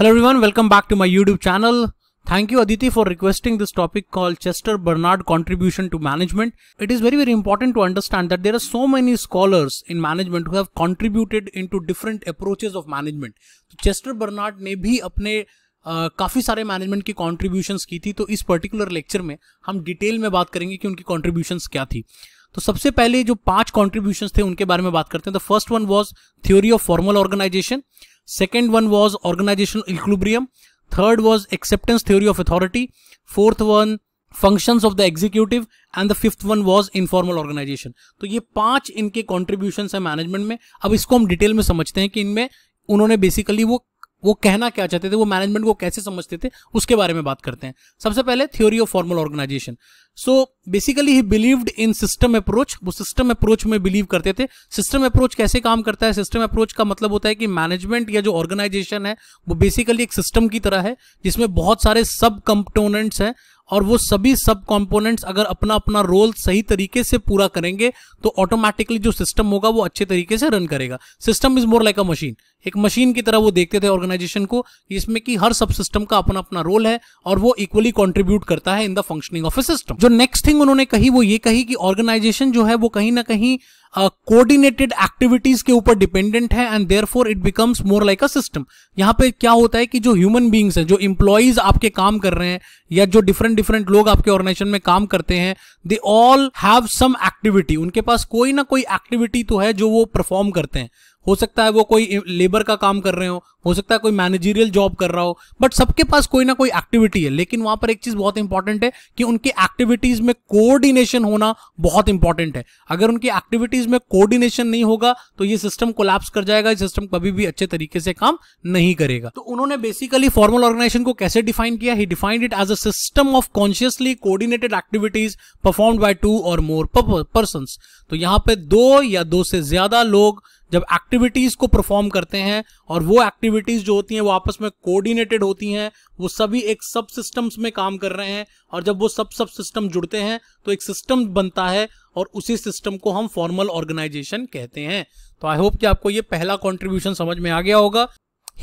Hello everyone welcome back to my YouTube channel thank you Aditi for requesting this topic call Chester Barnard contribution to management it is very very important to understand that there are so many scholars in management who have contributed into different approaches of management तो Chester Barnard ने भी अपने Uh, काफ़ी सारे management की contributions की थी तो इस पर्टिकुलर लेक्चर में हम डिटेल में बात करेंगे कि उनकी कॉन्ट्रीब्यूशंस क्या थी। तो सबसे पहले जो पाँच कॉन्ट्रीब्यूशंस थे उनके बारे में बात करते हैं। The first one was theory of formal organisation second one was organisation equilibrium third was acceptance theory of authority fourth one function of the executive and the fifth one was informal organisation तो ये पाँच इनके contribution है management में। अब इसको हम detail में समझते हैं कि इनमें उन्होंने बेसिकली वो वो कहना क्या चाहते थे, वो मैनेजमेंट को कैसे समझते थे, उसके बारे में बात करते हैं। सबसे पहले theory of formal organisation so basically he believed in system approach वो सिस्टम अप्रोच में बिलीव करते थे। सिस्टम अप्रोच कैसे काम करता है? सिस्टम अप्रोच का मतलब होता है कि मैनेजमेंट या जो ऑर्गेनाइजेशन है, वो बेसिकली एक सिस्टम की तरह है, जिसमें बहुत सारे सब कंपोनेंट्स हैं और वो सभी सब कंपोनेंट्स अगर अपना अपना रोल सही तरीके से पूरा करेंगे तो ऑटोमेटिकली जो सिस्टम होगा वो अच्छे तरीके से रन करेगा। System is more like a machine एक मशीन की तरह वो देखते थे ऑर्गेनाइजेशन को इसमें कि हर सब सिस्टम का अपना अपना रोल है और वो इक्वली कॉन्ट्रीब्यूट करता है in the functioning of a system जो नेक्स्ट थिंग उन्होंने कही वो ये कही कि ऑर्गेनाइजेशन जो है वो कहीं ना कहीं कोऑर्डिनेटेड एक्टिविटीज़ के ऊपर डिपेंडेंट है and therefore it becomes more like a system यहाँ पे क्या होता है कि जो ह्यूमन बींग्स हैं, जो इंप्लॉयज आपके काम कर रहे हैं या जो डिफरेंट डिफरेंट लोग आपके ऑर्गेनाइजेशन में काम करते हैं they all have some activity उनके पास कोई ना कोई एक्टिविटी तो है जो वो परफॉर्म करते हैं। हो सकता है वो कोई लेबर का काम कर रहे हो हो सकता है कोई मैनेजरियल जॉब कर रहा हो बट सबके पास कोई ना कोई एक्टिविटी है। लेकिन वहाँ पर एक चीज़ बहुत इंपॉर्टेंट है कि उनकी एक्टिविटीज़ में कोऑर्डिनेशन होना बहुत इंपॉर्टेंट है। अगर उनकी एक्टिविटीज़ में कोऑर्डिनेशन नहीं होगा तो ये सिस्टम कोलैप्स कर जाएगा सिस्टम कभी भी अच्छे तरीके से काम नहीं करेगा। तो उन्होंने बेसिकली फॉर्मल ऑर्गेनाइजेशन को कैसे डिफाइन किया? He defined it as a system of consciously coordinated activities perform by two or more person तो यहाँ पे दो या दो से ज़्यादा लोग जब एक्टिविटीज़ को परफॉर्म करते हैं और वो एक्टिविटीज़ जो होती हैं, वो आपस में कोऑर्डिनेटेड होती हैं, वो सभी एक सब सिस्टम्स में काम कर रहे हैं और जब वो सब सब सिस्टम जुड़ते हैं तो एक सिस्टम बनता है और उसी सिस्टम को हम फॉर्मल ऑर्गेनाइजेशन कहते हैं। तो आई होप कि आपको ये पहला कॉन्ट्रीब्यूशन समझ में आ गया होगा।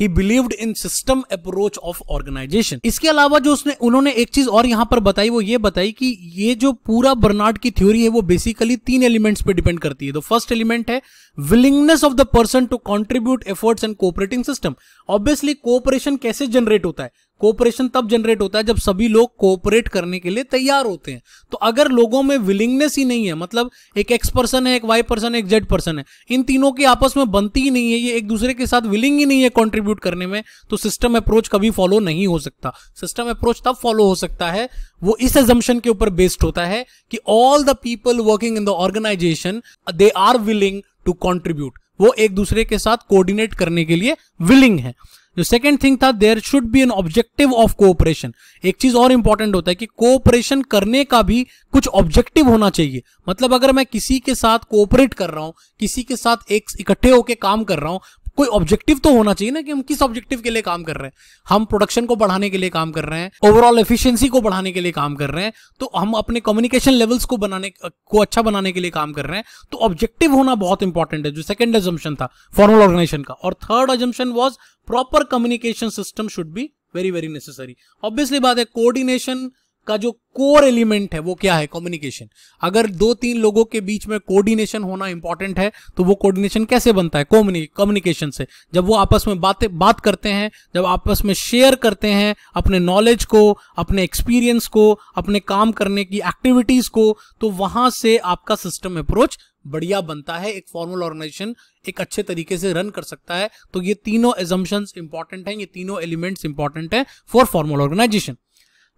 He believed in system approach of organisation इसके अलावा जो उसने, उन्होंने एक चीज़ और यहाँ पर बताई, वो ये बताई कि ये जो पूरा बर्नार्ड की थ्योरी है, वो बेसिकली तीन एलिमेंट्स पे डिपेंड करती है। तो फ़र्स्ट एलिमेंट है willingness of the person to contribute efforts and cooperating system obviously cooperation कैसे जनरेट होता है? कोऑपरेशन तब जनरेट होता है जब सभी लोग कोऑपरेट करने के लिए तैयार होते हैं। तो अगर लोगों में विलिंगनेस ही नहीं है मतलब एक एक्स पर्सन है, एक वाई पर्सन है, एक जेड पर्सन है, इन तीनों की आपस में बनती ही नहीं है, ये एक दूसरे के साथ विलिंग ही नहीं है कॉन्ट्रीब्यूट करने में तो सिस्टम अप्रोच कभी फॉलो नहीं हो सकता। सिस्टम अप्रोच तब फॉलो हो सकता है, वो इस एजम्पन के ऊपर बेस्ड होता है कि all the people working in the organisation they are willing to contribute वो एक दूसरे के साथ कोऑर्डिनेट करने के लिए विलिंग है। जो सेकेंड थिंग था there should be an objective of cooperation एक चीज़ और इंपॉर्टेंट होता है कि कोऑपरेशन करने का भी कुछ ऑब्जेक्टिव होना चाहिए। मतलब अगर मैं किसी के साथ कोऑपरेट कर रहा हूँ, किसी के साथ एक, इकट्ठे होकर काम कर रहा हूँ कोई ऑब्जेक्टिव तो होना चाहिए ना कि हम किस ऑब्जेक्टिव के लिए काम कर रहे हैं। हम प्रोडक्शन को बढ़ाने के लिए काम कर रहे हैं ओवरऑल एफिशिएंसी को बढ़ाने के लिए काम कर रहे हैं तो हम अपने कम्युनिकेशन लेवल्स को बनाने, को अच्छा बनाने के लिए काम कर रहे हैं। तो ऑब्जेक्टिव होना बहुत इंपॉर्टेंट है, जो सेकंड एजम्पन था फॉर्मल ऑर्गेनाइजेशन का। और third assumption was proper communication system should be very very necessary obviously बात है कोऑर्डिनेशन का जो कोर एलिमेंट है, वो क्या है? कम्युनिकेशन अगर दो तीन लोगों के बीच में कोऑर्डिनेशन होना इंपॉर्टेंट है तो वो कोऑर्डिनेशन कैसे बनता है? कम्युनिकेशन से. जब वो आपस में बातें, बात करते हैं, जब आपस में शेयर करते हैं अपने नॉलेज को, अपने एक्सपीरियंस को, अपने काम करने की एक्टिविटीज़ को तो वहाँ से आपका सिस्टम अप्रोच बढ़िया बनता है, एक फॉर्मल ऑर्गेनाइजेशन एक अच्छे तरीके से रन कर सकता है। तो ये तीनों एजम्पन्स इंपॉर्टेंट हैं, ये तीनों एलिमेंट्स इंपॉर्टेंट है for formal organisation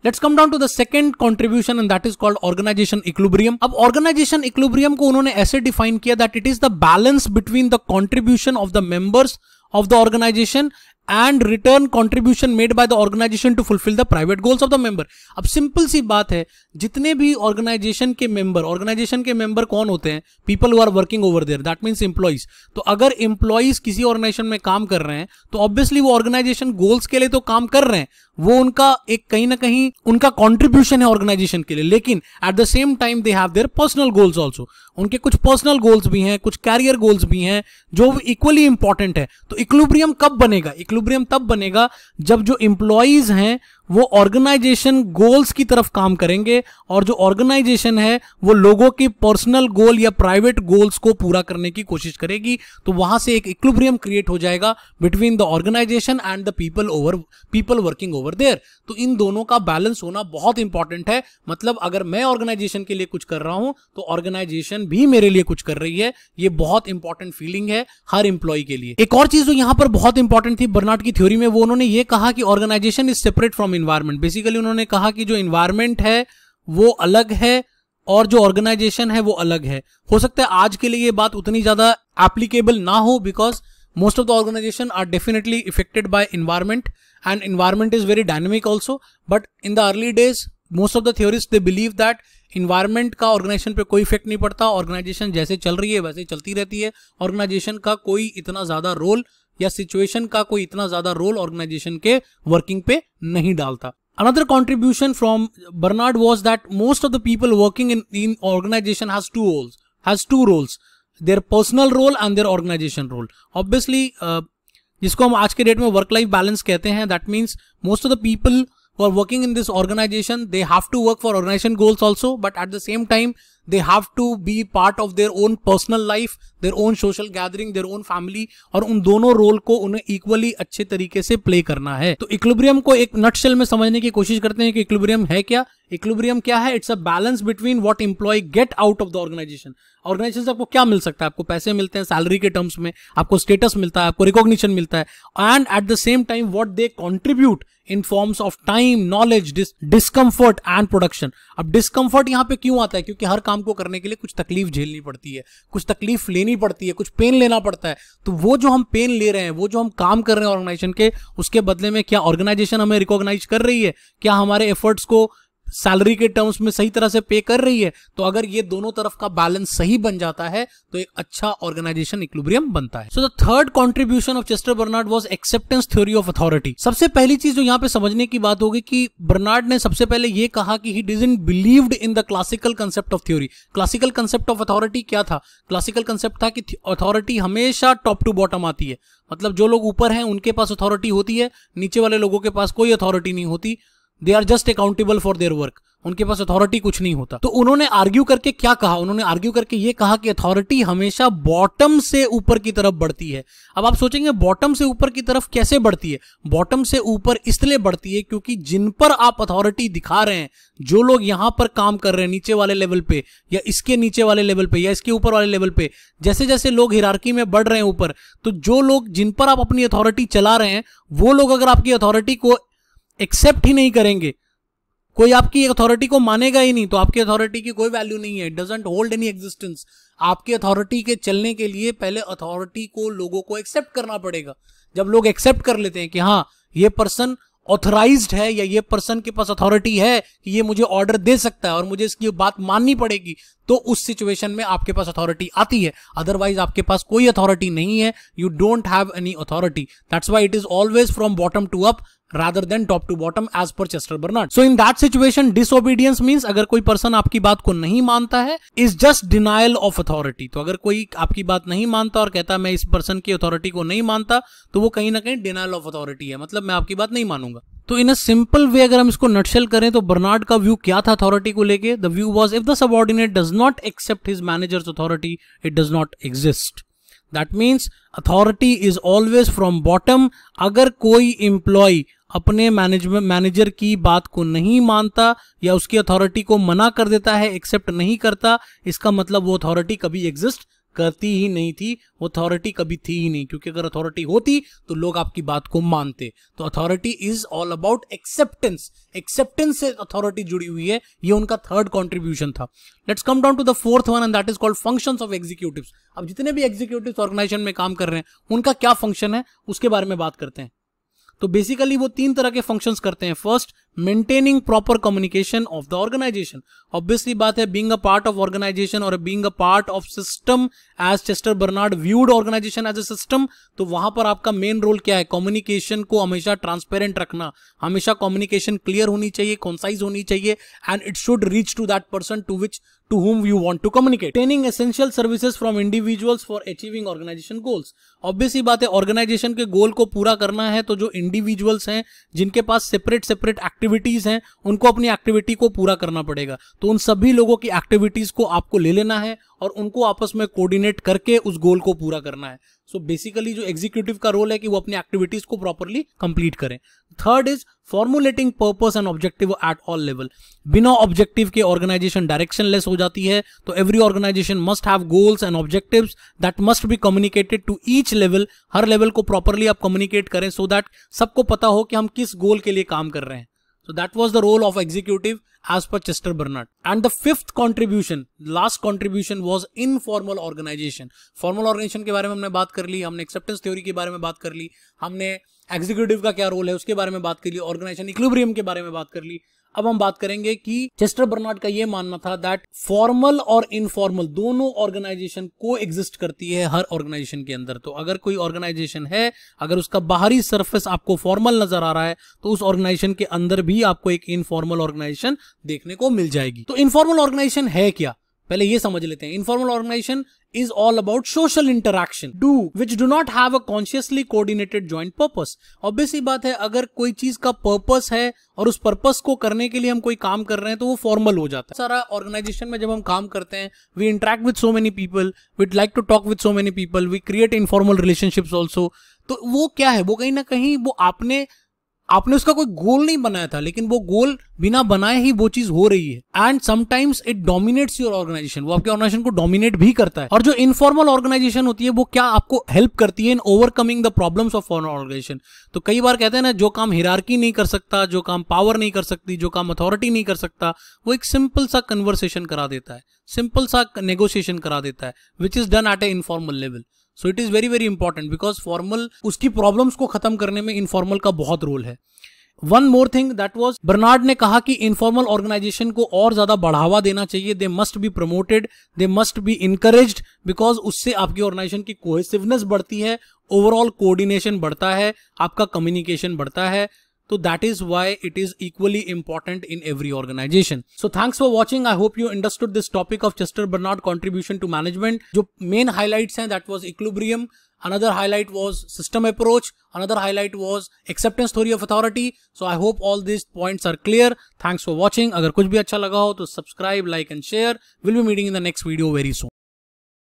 let's come down to the second contribution and that is called organisation equilibrium अब ऑर्गेनाइजेशन इक्लुब्रियम को उन्होंने ऐसे डिफाइन किया that it is the balance between the contribution of the members of the organisation and return contribution made by the organisation to fulfil the private goals of the member अब simple सी बात है, जितने भी organisation के member organisation के member कौन होते हैं? People who are working over there that means employees तो अगर इंप्लॉइज किसी ऑर्गेनाइजेशन में काम कर रहे हैं तो ऑब्वियसली वो ऑर्गेनाइजेशन गोल्स के लिए तो काम कर रहे हैं वो उनका एक कहीं ना कहीं उनका कॉन्ट्रीब्यूशन है ऑर्गेनाइजेशन के लिए। लेकिन at the same time they have their personal goals also उनके कुछ पर्सनल गोल्स भी हैं, कुछ कैरियर गोल्स भी हैं, जो इक्वली इंपॉर्टेंट है। तो इक्लुब्रियम कब बनेगा? इक्लुब्रियम तब बनेगा जब जो इंप्लॉयज हैं वो ऑर्गेनाइजेशन गोल्स की तरफ़ काम करेंगे और जो ऑर्गेनाइजेशन है, वो लोगों के पर्सनल गोल या प्राइवेट गोल्स को पूरा करने की कोशिश करेगी। तो वहाँ से एक इक्विलिब्रियम क्रिएट हो जाएगा between the organisation and the people over people working over there तो इन दोनों का बैलेंस होना बहुत इंपॉर्टेंट है। मतलब अगर मैं ऑर्गेनाइजेशन के लिए कुछ कर रहा हूँ तो ऑर्गेनाइजेशन भी मेरे लिए कुछ कर रही है। ये बहुत इंपॉर्टेंट फीलिंग है हर इंप्लॉय के लिए। एक और चीज़ जो यहाँ पर बहुत इंपॉर्टेंट थी बर्नाट की थ्योरी में, वो उन्होंने ये कहा कि organisation is separate from environment basically उन्होंने कहा कि जो इन्वायरमेंट है, वो अलग है और जो ऑर्गेनाइजेशन है, वो अलग है। हो सकता है आज के लिए ये बात उतनी ज़्यादा एप्लीकेबल ना हो because most of the organization are definitely affected by environment and environment is very dynamic also. But in the early days, most of the theorists, they believe that environment का ऑर्गेनाइजेशन पे कोई effect नहीं पड़ता। Organisation जैसे चल रही है, वैसे चलती रहती है। ऑर्गेनाइजेशन का कोई इतना ज़्यादा रोल या सिचुएशन का कोई इतना ज़्यादा रोल ऑर्गेनाइजेशन के वर्किंग पे नहीं डालता। Another contribution from Barnard was that most of the people working in in organisation has roles their personal role and their organisation role obviously जिसको हम आज के डेट में वर्क लाइफ बैलेंस कहते हैं that means most of the people working in this organisation they have to work for organisation goals also but at the same time they have to be part of their own personal life their own social gathering their own family और उन दोनों role को उन्हें equally अच्छे तरीके से play करना है। तो इक्लिब्रियम को एक नटशेल में समझने की कोशिश करते हैं कि इक्विलिब्रियम है क्या? इक्लिब्रियम क्या है? It's a balance between what employee get out of the organisation organisation से आपको क्या मिल सकता है? आपको पैसे मिलते हैं सैलरी के टर्म्स में, आपको स्टेटस मिलता है, आपको रिकॉग्निशन मिलता है। And at the same time what they contribute in forms of time knowledge discomfort and production अब डिस्कम्फर्ट यहाँ पे क्यों आता है? क्योंकि हर काम को करने के लिए कुछ तकलीफ़ झेलनी पड़ती है, कुछ तकलीफ़ लेनी पड़ती है, कुछ पेन लेना पड़ता है। तो वो जो हम पेन ले रहे हैं, वो जो हम काम कर रहे हैं ऑर्गेनाइजेशन के, उसके बदले में क्या ऑर्गेनाइजेशन हमें रिकॉग्नाइज कर रही है? क्या हमारे एफर्ट्स को सैलरी के टर्म्स में सही तरह से पे कर रही है तो अगर ये दोनों तरफ़ का बैलेंस सही बन जाता है तो एक अच्छा ऑर्गेनाइजेशन इक्विलिब्रियम बनता है। So the third contribution of Chester Barnard was acceptance theory of authority सबसे पहली चीज़ जो यहाँ पे समझने की बात होगी कि बर्नार्ड ने सबसे पहले ये कहा कि he doesn't believed in the classical concept of theory classical concept of authority क्या था? क्लासिकल कंसेप्ट था कि अथॉरिटी हमेशा टॉप टू बॉटम आती है। मतलब जो लोग ऊपर हैं, उनके पास अथॉरिटी होती है, नीचे वाले लोगों के पास कोई अथॉरिटी नहीं होती। They are just accountable for their work उनके पास अथॉरिटी कुछ नहीं होता। तो उन्होंने आर्ग्यू करके क्या कहा? उन्होंने आर्ग्यू करके ये कहा कि अथॉरिटी हमेशा बॉटम से ऊपर की तरफ़ बढ़ती है। अब आप सोचेंगे बॉटम से ऊपर की तरफ़ कैसे बढ़ती है? बॉटम से ऊपर इसलिए बढ़ती है क्योंकि जिन पर आप अथॉरिटी दिखा रहे हैं, जो लोग यहाँ पर काम कर रहे हैं, नीचे वाले लेवल पे, या इसके नीचे वाले लेवल पे, या इसके ऊपर वाले लेवल पे जैसे जैसे लोग हिरारकी में बढ़ रहे हैं ऊपर तो जो लोग जिन पर आप अपनी अथॉरिटी चला रहे हैं, वो लोग अगर आपकी अथॉरिटी को एक्सेप्ट ही नहीं करेंगे। कोई आपकी अथॉरिटी को मानेगा ही नहीं तो आपकी अथॉरिटी की कोई वैल्यू नहीं है। डजेंट होल्ड एनी एग्जिस्टेंस आपकी अथॉरिटी के चलने के लिए पहले अथॉरिटी को लोगों को एक्सेप्ट करना पड़ेगा। जब लोग एक्सेप्ट कर लेते हैं कि हाँ ये पर्सन ऑथराइज्ड है या ये पर्सन के पास अथॉरिटी है कि ये मुझे ऑर्डर दे सकता है और मुझे इसकी बात माननी पड़ेगी तो उस सिचुएशन में आपके पास अथॉरिटी आती है। अदरवाइज़ आपके पास कोई अथॉरिटी नहीं है। You don't have any authority that's why it is always from bottom to up rather than top to bottom as per Chester Bernard. So, in that situation, disobedience means अगर कोई person आपकी बात को नहीं मानता है is just denial of authority. तो अगर कोई आपकी बात नहीं मानता और कहता मैं इस पर्सन की अथॉरिटी को नहीं मानता तो वो कहीं ना कहीं डिनाइल ऑफ़ अथॉरिटी है। मतलब मैं आपकी बात नहीं मानूँगा। तो इन अ सिंपल वे अगर हम इसको नटशेल करें तो बर्नार्ड का व्यू क्या था अथॉरिटी को लेके? The view was if the subordinate does not accept his manager's authority it does not exist that means authority is always from bottom अगर कोई इंप्लॉय अपने मैनेजमेंट मैनेजर की बात को नहीं मानता या उसकी अथॉरिटी को मना कर देता है एक्सेप्ट नहीं करता, इसका मतलब वो अथॉरिटी कभी एग्जिस्ट करती ही नहीं थी, वो अथॉरिटी कभी थी ही नहीं, क्योंकि अगर अथॉरिटी होती तो लोग आपकी बात को मानते। तो authority is all about acceptance acceptance से अथॉरिटी जुड़ी हुई है, ये उनका थर्ड कॉन्ट्रीब्यूशन था। Let's come down to the fourth one and that is called function of executive अब जितने भी एग्जीक्यूटिव ऑर्गेनाइजेशन में काम कर रहे हैं, उनका क्या फ़ंक्शन है, उसके बारे में बात करते हैं। तो बेसिकली वो तीन तरह के फ़ंक्शंस करते हैं। First maintaining proper communication of the organisation obviously बात है being a part of organisation और being a part of system as Chester Barnard viewed organisation as a system तो वहाँ पर आपका मेन रोल क्या है कम्युनिकेशन को हमेशा ट्रांसपेरेंट रखना हमेशा कम्युनिकेशन क्लियर होनी चाहिए कॉन्साइज होनी चाहिए and it should reach to that person to which to whom you want to communicate. Obtaining essential services from individuals for achieving organization goals. Obviously बात है ऑर्गेनाइजेशन के गोल को पूरा करना है तो जो इंडिविजुअल्स हैं जिनके पास सेपरेट सेपरेट एक्टिविटीज़ हैं, उनको अपनी एक्टिविटी को पूरा करना पड़ेगा। तो उन सभी लोगों की एक्टिविटीज़ को आपको ले लेना है और उनको आपस में कोऑर्डिनेट करके उस गोल को पूरा करना है। सो so बेसिकली जो एग्जीक्यूटिव का रोल है कि वो अपनी एक्टिविटीज़ को प्रॉपरली कंप्लीट करें। Third is formulating purpose and objective at all level बिना ऑब्जेक्टिव के ऑर्गेनाइजेशन डायरेक्शन लेस हो जाती है तो every organisation must have goals and objective that must be communicated to each level her level को properly आप communicate करें so so that सबको पता हो कि हम किस गोल के लिए काम कर रहे हैं। So that was the role of executive as per Chester Bernard. And the fifth contribution, last contribution was informal organization. Formal organization के बारे में हमने बात कर ली हमने acceptance theory के बारे में बात कर ली हमने एग्जीक्यूटिव का क्या रोल है उसके बारे में बात कर ली ऑर्गेनाइजेशन equilibrium के बारे में बात कर ली अब हम बात करेंगे कि चेस्टर बर्नार्ड का यह मानना था दैट फॉर्मल और इनफॉर्मल दोनों ऑर्गेनाइजेशन को एग्जिस्ट करती है हर ऑर्गेनाइजेशन के अंदर। तो अगर कोई ऑर्गेनाइजेशन है, अगर उसका बाहरी सरफेस आपको फॉर्मल नज़र आ रहा है तो उस ऑर्गेनाइजेशन के अंदर भी आपको एक इनफॉर्मल ऑर्गेनाइजेशन देखने को मिल जाएगी। तो इनफॉर्मल ऑर्गेनाइजेशन है क्या? पहले ये समझ लेते हैं। Informal organisation all about social interaction. Do, which do not have a consciously coordinated joint purpose. Obviously बात है, अगर कोई चीज़ का पर्पस है और उस पर्पस को करने के लिए हम कोई काम कर रहे हैं तो वो फॉर्मल हो जाता है। सारा ऑर्गेनाइजेशन में जब हम काम करते हैं we interact with so many people with like to talk with so many people we create informal relationships also तो वो क्या है? वो कहीं ना कहीं वो आपने आपने उसका कोई गोल नहीं बनाया था, लेकिन वो गोल बिना बनाए ही वो चीज़ हो रही है। And sometimes it dominates your organisation वो आपके ऑर्गेनाइजेशन को डोमिनेट भी करता है। और जो इनफॉर्मल ऑर्गेनाइजेशन होती है, वो क्या आपको हेल्प करती है in overcoming the problems of organisation तो कई बार कहते हैं ना, जो काम हिरारकी नहीं कर सकता, जो काम पावर नहीं कर सकती, जो काम अथॉरिटी नहीं कर सकता, वो एक सिंपल सा कन्वर्सेशन करा देता है। सिंपल सा नेगोशिएशन करा देता है which is done at a informal level so it is very very important because formal उसकी प्रॉब्लम्स को खत्म करने में इनफॉर्मल का बहुत रोल है one more thing that was Barnard ने कहा कि इनफॉर्मल ऑर्गेनाइजेशन को और ज़्यादा बढ़ावा देना चाहिए they must be promoted they must be encourage because उससे आपकी ऑर्गेनाइजेशन की कोहेसिवनेस बढ़ती है ओवरऑल कोऑर्डिनेशन बढ़ता है आपका कम्युनिकेशन बढ़ता है So that is why it is equally important in every organization. So thanks for watching. I hope you understood this topic of Chester Bernard contribution to management. जो main highlights हैं that was equilibrium. Another highlight was system approach. Another highlight was acceptance theory of authority. So I hope all these points are clear. Thanks for watching. अगर कुछ भी अच्छा लगा हो तो subscribe, like and share. We'll be meeting in the next video very soon.